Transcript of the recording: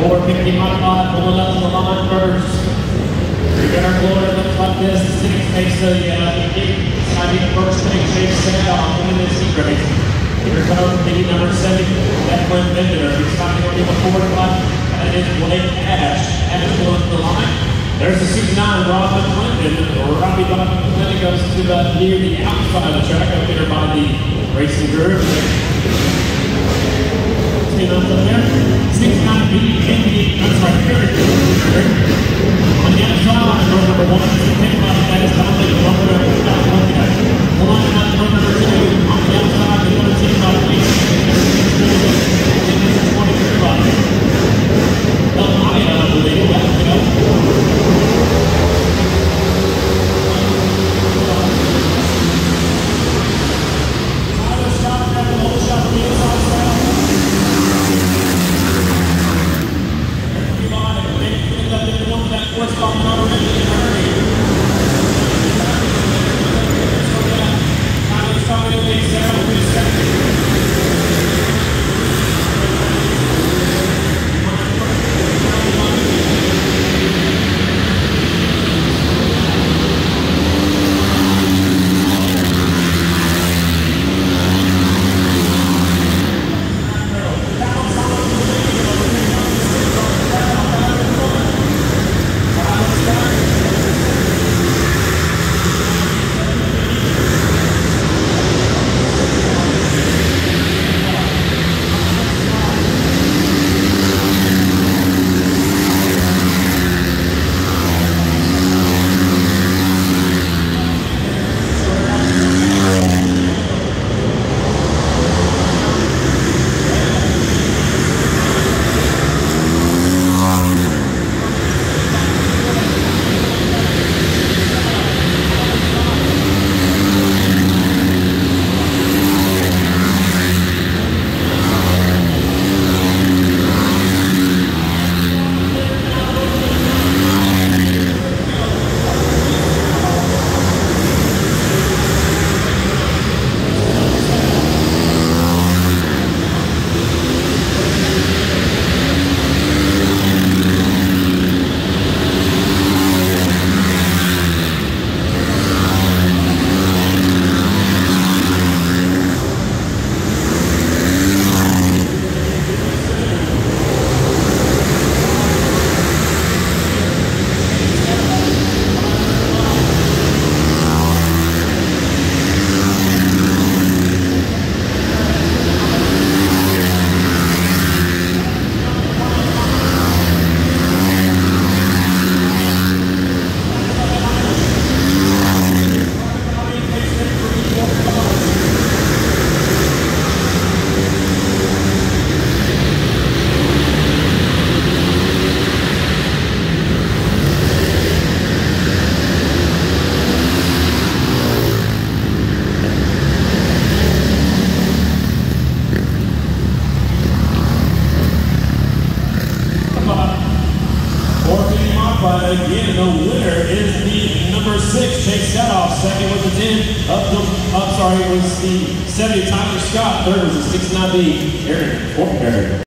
Four fifty modified, pulling up to the line first. You're gonna blow it looks like this. The six takes the, uh, be the first thing, Chase Setoff, in this heat race. Here comes the number seven, Declan Bender. He's not gonna be the one, and it is Blake Ash. Ash to the line. There's the six-nine, Robin Clinton. Robbie Robin Clinton goes to the, near the outside of the track, up there by the racing group. See those up there? Six-nine B, Andy, I'm sorry, Eric. On the outside, row number one, is the pit left, that is Dominic Lumber, without looking at it. One out, row number two, on the outside, the number six, by the way. Twenty-three by. Well, I, uh, believe that, you know. But again, the winner is the number six, Chase Setoff. Second was the 10, up, the, up sorry, was the 70, Tyler Scott. Third was the 69B, Aaron Fortenberry.